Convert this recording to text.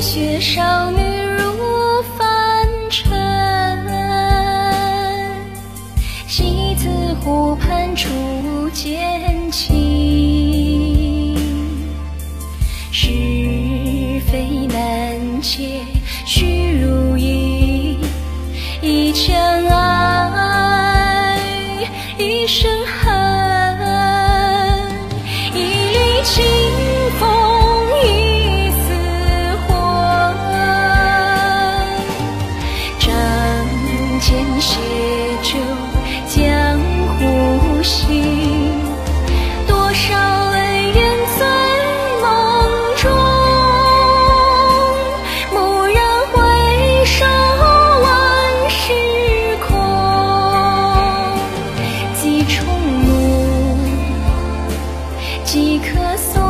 雪少女入凡尘，西子湖畔初见情，是非难解同路，几棵松，